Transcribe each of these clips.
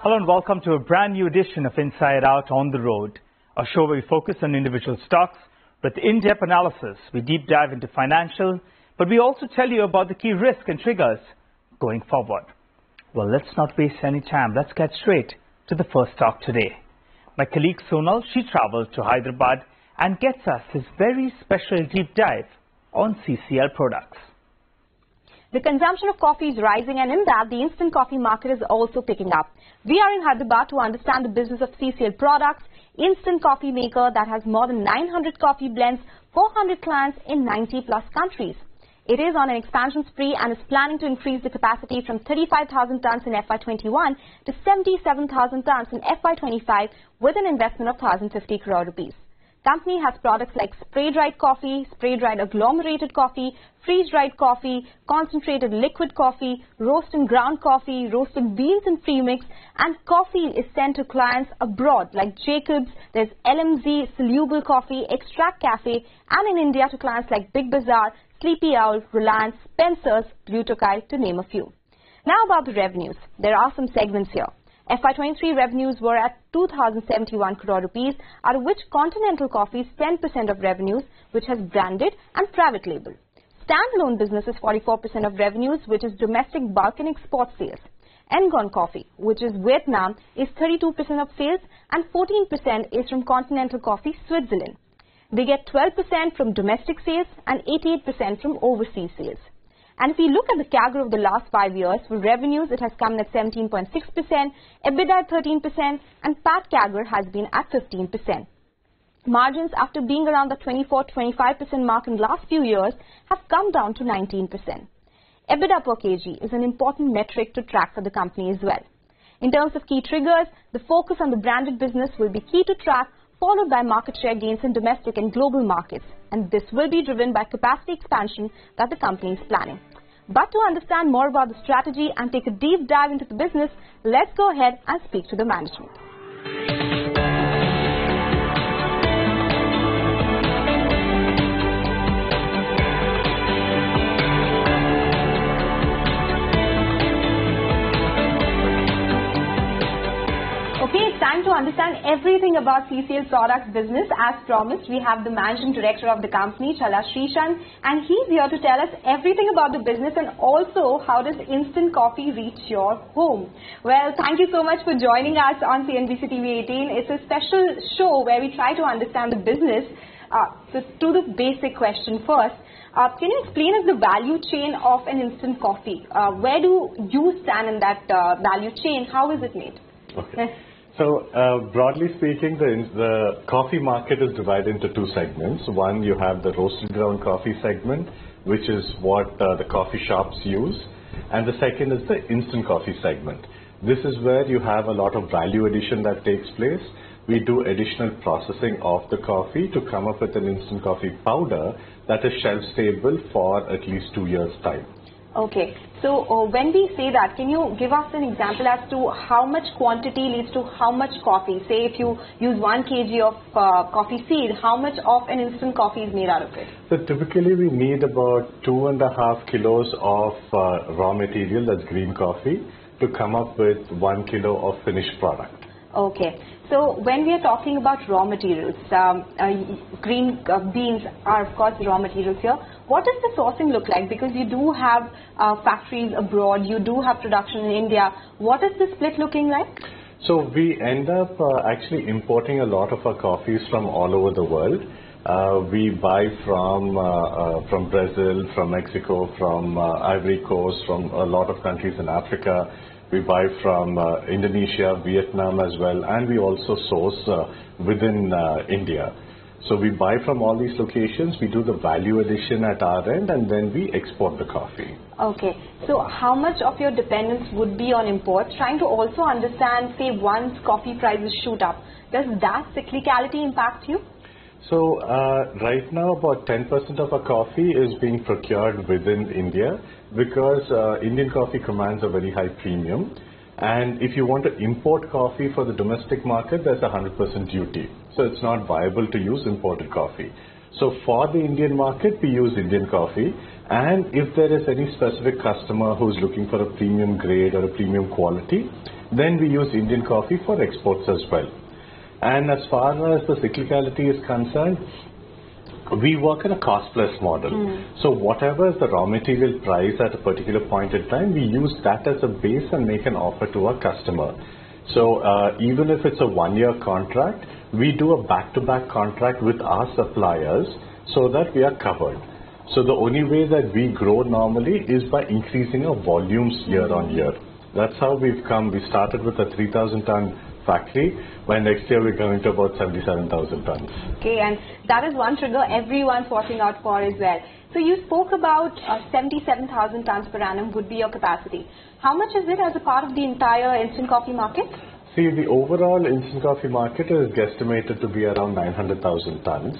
Hello and welcome to a brand new edition of Inside Out on the Road, a show where we focus on individual stocks with in-depth analysis. We deep dive into financial, but we also tell you about the key risks and triggers going forward. Well, let's not waste any time. Let's get straight to the first stock today. My colleague Sonal, she travels to Hyderabad and gets us his very special deep dive on CCL products. The consumption of coffee is rising and in that the instant coffee market is also picking up. We are in Hyderabad to understand the business of CCL products, instant coffee maker that has more than 900 coffee blends, 400 clients in 90 plus countries. It is on an expansion spree and is planning to increase the capacity from 35,000 tons in FY21 to 77,000 tons in FY25 with an investment of 1,050 crore rupees. Company has products like spray-dried coffee, spray-dried agglomerated coffee, freeze-dried coffee, concentrated liquid coffee, roast and ground coffee, roasted beans and premix, and coffee is sent to clients abroad like Jacobs, there's LMZ, Soluble Coffee, Extract Cafe, and in India to clients like Big Bazaar, Sleepy Owl, Reliance, Spencer's, Blue Tokai, to name a few. Now about the revenues. There are some segments here. FY23 revenues were at 2,071 crore rupees, out of which Continental Coffee's 10% of revenues, which has branded and private label. Standalone business is 44% of revenues, which is domestic bulk and export sales. Ngon Coffee, which is Vietnam, is 32% of sales and 14% is from Continental Coffee, Switzerland. They get 12% from domestic sales and 88% from overseas sales. And if we look at the CAGR of the last five years, for revenues, it has come at 17.6%, EBITDA at 13%, and PAT CAGR has been at 15%. Margins, after being around the 24-25% mark in the last few years, have come down to 19%. EBITDA per kg is an important metric to track for the company as well. In terms of key triggers, the focus on the branded business will be key to track, followed by market share gains in domestic and global markets. And this will be driven by capacity expansion that the company is planning. But to understand more about the strategy and take a deep dive into the business, let's go ahead and speak to the management. Time to understand everything about CCL Products business. As promised, we have the managing director of the company, Challa Srishant, and he's here to tell us everything about the business and also how does instant coffee reach your home. Well, thank you so much for joining us on CNBC TV 18. It's a special show where we try to understand the business. Uh, so to the basic question first, uh, can you explain us the value chain of an instant coffee? Uh, where do you stand in that uh, value chain? How is it made? Okay. So, uh, broadly speaking, the, the coffee market is divided into two segments. One, you have the roasted ground coffee segment, which is what uh, the coffee shops use. And the second is the instant coffee segment. This is where you have a lot of value addition that takes place. We do additional processing of the coffee to come up with an instant coffee powder that is shelf stable for at least two years' time. Okay. So uh, when we say that, can you give us an example as to how much quantity leads to how much coffee? Say if you use 1 kg of uh, coffee seed, how much of an instant coffee is made out of it? So typically we need about two and a half kilos of uh, raw material, that's green coffee, to come up with one kilo of finished product. Okay. So when we are talking about raw materials, um, uh, green uh, beans are of course raw materials here. What does the sourcing look like? Because you do have uh, factories abroad, you do have production in India. What is the split looking like? So we end up uh, actually importing a lot of our coffees from all over the world. Uh, we buy from uh, from Brazil, from Mexico, from Ivory Coast, from a lot of countries in Africa. We buy from uh, Indonesia, Vietnam as well, and we also source uh, within uh, India. So we buy from all these locations, we do the value addition at our end, and then we export the coffee. Okay. So how much of your dependence would be on imports? Trying to also understand, say, once coffee prices shoot up, does that cyclicality impact you? So uh, right now, about 10% of our coffee is being procured within India because uh, Indian coffee commands a very high premium. And if you want to import coffee for the domestic market, there's a 100% duty. So it's not viable to use imported coffee. So for the Indian market, we use Indian coffee. And if there is any specific customer who's looking for a premium grade or a premium quality, then we use Indian coffee for exports as well. And as far as the cyclicality is concerned, we work in a cost plus model. Hmm. So whatever is the raw material price at a particular point in time, we use that as a base and make an offer to our customer. So uh, even if it's a one-year contract, we do a back-to-back contract with our suppliers so that we are covered. So the only way that we grow normally is by increasing our volumes year on year. That's how we've come. We started with a 3,000 ton factory. By next year, we're coming to about 77,000 tons. Okay, and that is one trigger everyone's watching out for as well. So you spoke about uh, 77,000 tons per annum would be your capacity. How much is it as a part of the entire instant coffee market? See, the overall instant coffee market is guesstimated to be around 900,000 tons.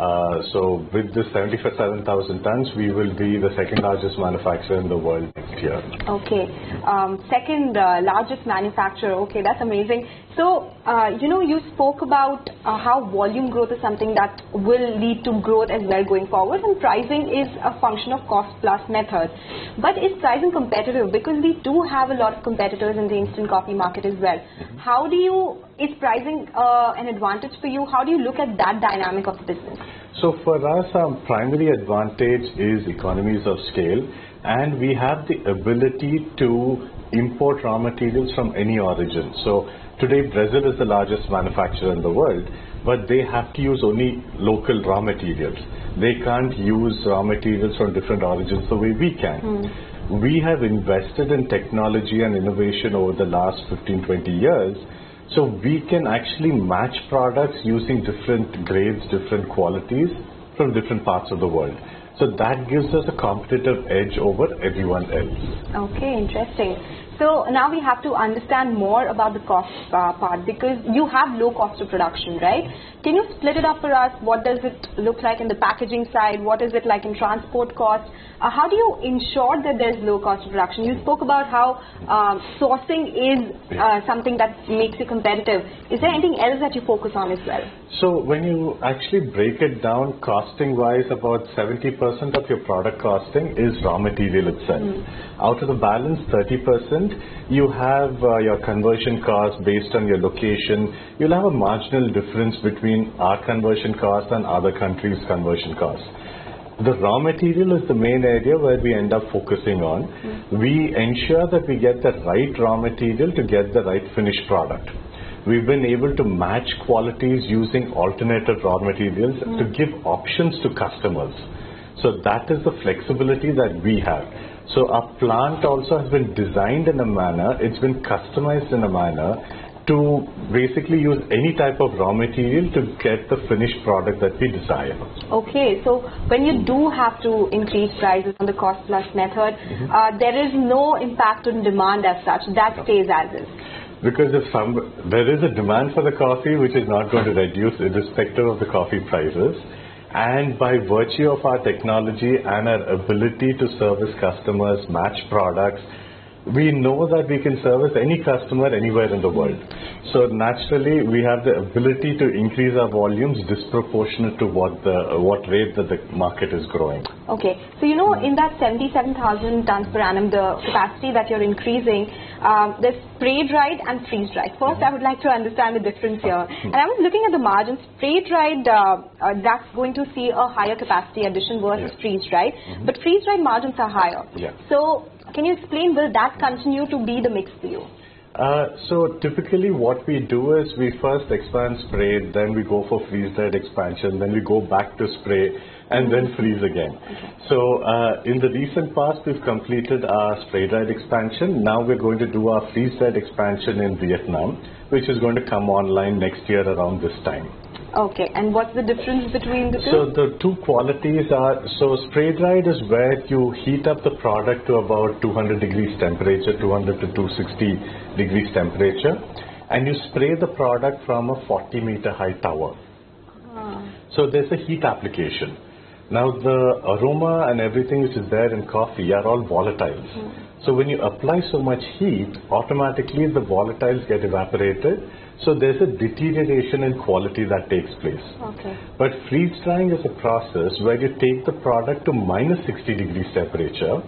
Uh, so with this 77,000 tons, we will be the second largest manufacturer in the world next year. Okay. Um, second uh, largest manufacturer. Okay, that's amazing. So, uh, you know, you spoke about uh, how volume growth is something that will lead to growth as well going forward, and pricing is a function of cost plus method. But is pricing competitive? Because we do have a lot of competitors in the instant coffee market as well. How do you, is pricing uh, an advantage for you? How do you look at that dynamic of the business? So for us, our primary advantage is economies of scale, and we have the ability to import raw materials from any origin. So today, Brazil is the largest manufacturer in the world, but they have to use only local raw materials. They can't use raw materials from different origins the way we can. We have invested in technology and innovation over the last 15, 20 years, so we can actually match products using different grades, different qualities from different parts of the world. So that gives us a competitive edge over everyone else. Okay, interesting. So now we have to understand more about the cost uh, part because you have low cost of production, right? Can you split it up for us? What does it look like in the packaging side? What is it like in transport cost? Uh, how do you ensure that there's low cost of production? You spoke about how um, sourcing is uh, something that makes you competitive. Is there anything else that you focus on as well? So when you actually break it down costing wise, about 70% of your product costing is raw material itself. Out of the balance, 30%, you have uh, your conversion cost based on your location. You'll have a marginal difference between our conversion cost and other countries' conversion cost. The raw material is the main area where we end up focusing on. We ensure that we get the right raw material to get the right finished product. We've been able to match qualities using alternative raw materials to give options to customers. So that is the flexibility that we have. So our plant also has been designed in a manner, it's been customized in a manner to basically use any type of raw material to get the finished product that we desire. Okay, so when you do have to increase prices on the cost plus method, uh, there is no impact on demand as such. That stays as is. Because if some, there is a demand for the coffee which is not going to reduce irrespective of the coffee prices. And by virtue of our technology and our ability to service customers, match products, we know that we can service any customer anywhere in the world. So naturally, we have the ability to increase our volumes disproportionate to what the what rate that the market is growing. Okay, so you know in that 77,000 tons per annum, the capacity that you're increasing, um, there's spray dried and freeze dried. First, I would like to understand the difference here. And I was looking at the margins. Spray dried, uh, uh, that's going to see a higher capacity addition versus Yeah. freeze dried, but freeze dried margins are higher. Yeah. So, can you explain will that continue to be the mix for you? Uh, So typically what we do is we first expand spray, then we go for freeze-dried expansion, then we go back to spray, and then freeze again. So uh, in the recent past, we've completed our spray-dried expansion. Now we're going to do our freeze-dried expansion in Vietnam, which is going to come online next year around this time. Okay, and what's the difference between the two? So the two qualities are, so spray dried is where you heat up the product to about 200 degrees temperature, 200 to 260 degrees temperature, and you spray the product from a 40 meter high tower. Ah, So there's a heat application. Now the aroma and everything which is there in coffee are all volatiles. So when you apply so much heat, automatically the volatiles get evaporated. So there's a deterioration in quality that takes place. Okay. But freeze drying is a process where you take the product to minus 60 degrees temperature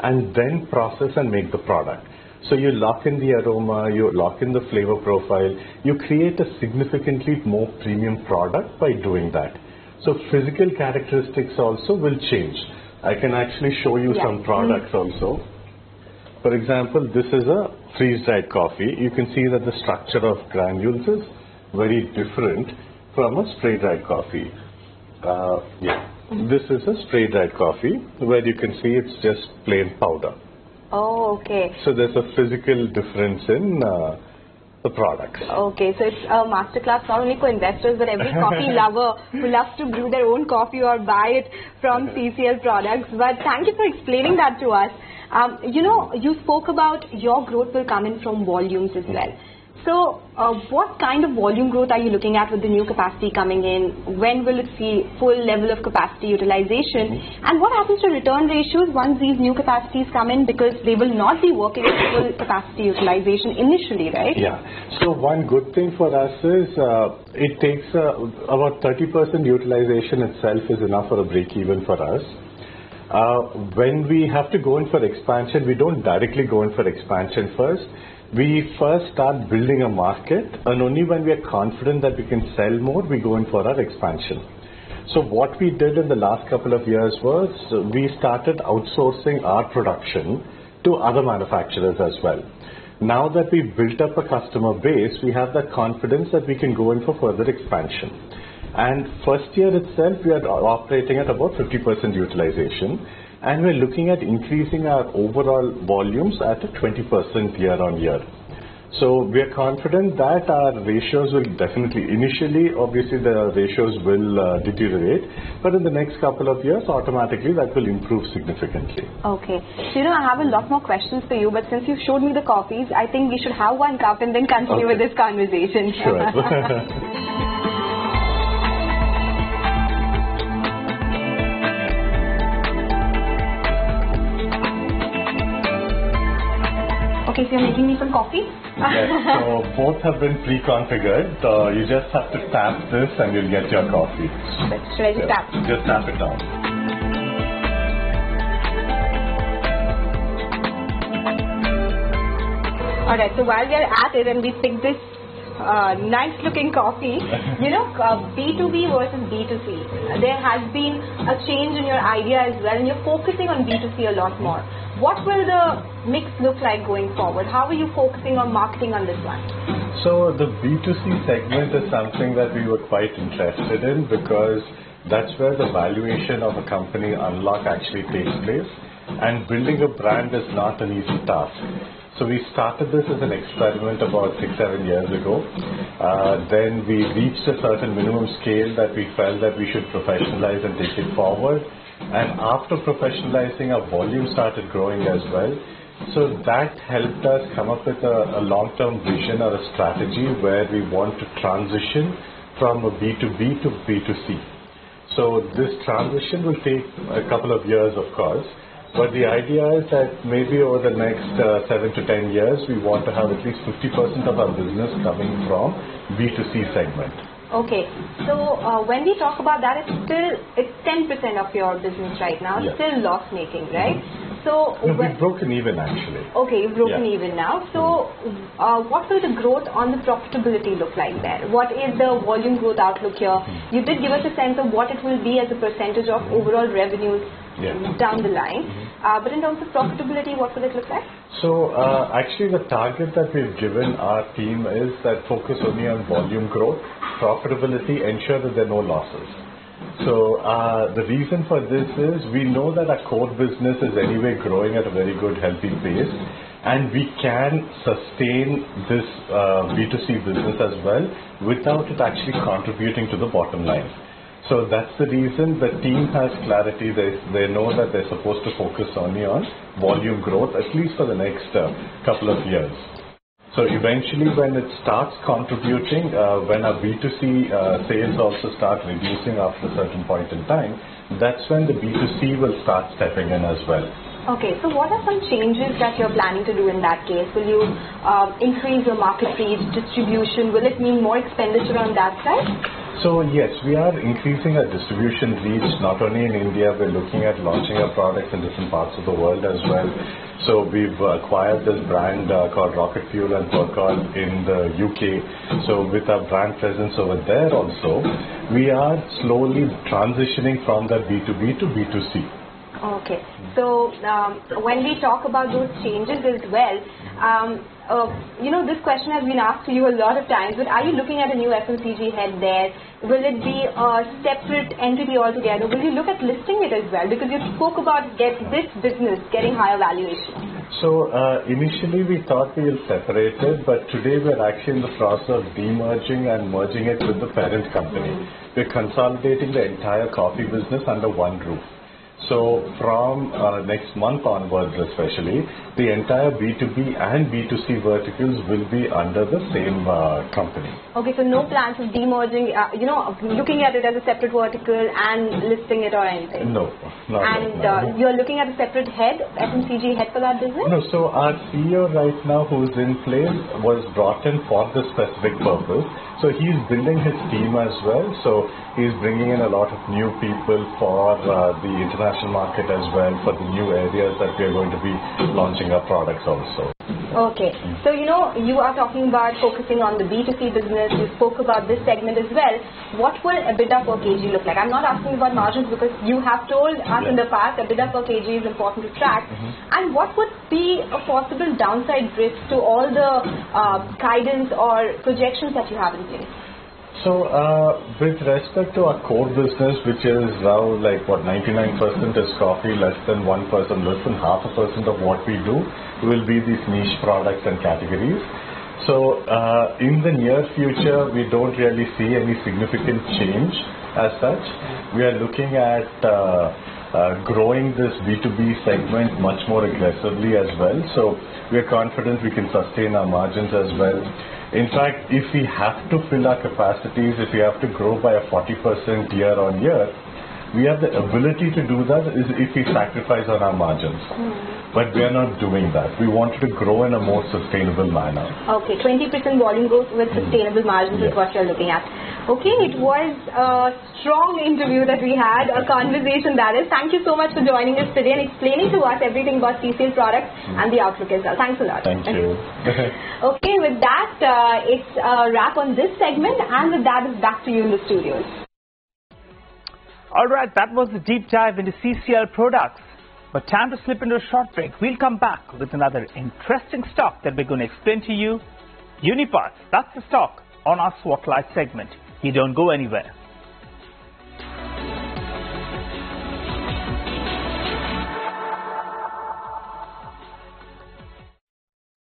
and then process and make the product. So you lock in the aroma, you lock in the flavor profile, you create a significantly more premium product by doing that. So physical characteristics also will change. I can actually show you Yeah. some products also. For example, this is a freeze-dried coffee. You can see that the structure of granules is very different from a spray-dried coffee. Uh, yeah. This is a spray-dried coffee where you can see it's just plain powder. Oh, okay. So there's a physical difference in uh, the products. Okay, so it's a masterclass not only for investors but every coffee lover who loves to brew their own coffee or buy it from CCL products. But thank you for explaining that to us. Um, you know, you spoke about your growth will come in from volumes as well. So, uh, what kind of volume growth are you looking at with the new capacity coming in? When will it see full level of capacity utilization? And what happens to return ratios once these new capacities come in because they will not be working at full capacity utilization initially, right? Yeah. So one good thing for us is uh, it takes uh, about 30% utilization itself is enough for a break even for us. Uh, when we have to go in for expansion, we don't directly go in for expansion first. We first start building a market, and only when we are confident that we can sell more, we go in for our expansion. So what we did in the last couple of years was we started outsourcing our production to other manufacturers as well. Now that we've built up a customer base, we have that confidence that we can go in for further expansion. And first year itself, we are operating at about 50% utilization, and we're looking at increasing our overall volumes at a 20% year-on-year. So we are confident that our ratios will definitely, initially, obviously, the ratios will uh, deteriorate, but in the next couple of years, automatically, that will improve significantly. Okay. So, you know, I have a lot more questions for you, but since you've showed me the coffees, I think we should have one cup and then continue Okay. with this conversation. Sure. okay, so you're making me some coffee? Yes, so both have been pre-configured. So you just have to tap this and you'll get your coffee. Should I just tap? Just tap it down. Alright, so while we are at it and we pick this uh, nice looking coffee, you know, uh, B2B versus B2C, there has been a change in your idea as well and you're focusing on B2C a lot more. What will the mix look like going forward? How are you focusing on marketing on this one? So the B2C segment is something that we were quite interested in because that's where the valuation of a company unlock actually takes place and building a brand is not an easy task. So we started this as an experiment about six, seven years ago. Uh, then we reached a certain minimum scale that we felt that we should professionalize and take it forward. And after professionalizing, our volume started growing as well. So that helped us come up with a, a long-term vision or a strategy where we want to transition from a B2B to B2C. So this transition will take a couple of years, of course. But the idea is that maybe over the next uh, seven to ten years, we want to have at least 50% of our business coming from B2C segment. Okay, so uh, when we talk about that, it's still it's 10% of your business right now. It's Yeah. still loss making, right? So No, we've broken even actually. Okay, you've broken Yeah. even now. So, uh, what will the growth on the profitability look like there? What is the volume growth outlook here? Hmm. You did give us a sense of what it will be as a percentage of overall revenues Yeah. Hmm. down the line. Uh, but in terms of profitability, what will it look like? So uh, actually the target that we've given our team is that focus only on volume growth, profitability, ensure that there are no losses. So uh, the reason for this is we know that our core business is anyway growing at a very good healthy pace and we can sustain this uh, B2C business as well without it actually contributing to the bottom line. So that's the reason the team has clarity. They, they know that they're supposed to focus only on volume growth, at least for the next uh, couple of years. So eventually when it starts contributing, uh, when our B2C uh, sales also start reducing after a certain point in time, that's when the B2C will start stepping in as well. Okay, so what are some changes that you're planning to do in that case? Will you uh, increase your market reach, distribution? Will it mean more expenditure on that side? So yes, we are increasing our distribution reach not only in India, we're looking at launching our products in different parts of the world as well. So we've acquired this brand uh, called Rocket Fuel and Percol in the UK. So with our brand presence over there also, we are slowly transitioning from the B2B to B2C. Okay. So um, when we talk about those changes as well, um, uh, you know, this question has been asked to you a lot of times, but are you looking at a new FMCG head there? Will it be a separate entity altogether? Will you look at listing it as well? Because you spoke about get this business getting higher valuation. So uh, initially we thought we will separate it, but today we're actually in the process of demerging and merging it with the parent company. We're consolidating the entire coffee business under one roof. So from uh, next month onwards especially, the entire B2B and B2C verticals will be under the same uh, company. Okay, so no plans of demerging, uh, you know, looking at it as a separate vertical and listing it or anything? No, not And right uh, you're looking at a separate head, FMCG head for that business? No, so our CEO right now who's in place was brought in for this specific purpose. So he's building his team as well. So he's bringing in a lot of new people for the international market as well, for the new areas that we are going to be launching our products also. Okay. So, you know, you are talking about focusing on the B2C business. You spoke about this segment as well. What will EBITDA per kg look like? I'm not asking about margins because you have told us in the past EBITDA per kg is important to track. And what would be a possible downside risk to all the uh, guidance or projections that you have in place? So, uh, with respect to our core business, which is now like what 99% is coffee, less than 1%, less than half a percent of what we do will be these niche products and categories. So, uh, in the near future, we don't really see any significant change as such. We are looking at uh, growing this B2B segment much more aggressively as well. So, we are confident we can sustain our margins as well. In fact, if we have to fill our capacities, if we have to grow by a 40% year on year, we have the ability to do that is if we sacrifice on our margins. Hmm. But we are not doing that. We wanted to grow in a more sustainable manner. Okay, 20% volume growth with hmm. sustainable margins is what you're looking at. Okay, it was a strong interview that we had, a conversation that is. Thank you so much for joining us today and explaining to us everything about CCL products hmm. and the outlook as well. Thanks a lot. Thank you. Okay, with that, uh, it's a wrap on this segment and with that, it's back to you in the studios. All right, that was a deep dive into CCL products. But time to slip into a short break. We'll come back with another interesting stock that we're going to explain to you. Uniparts, that's the stock on our Spotlight segment. You don't go anywhere.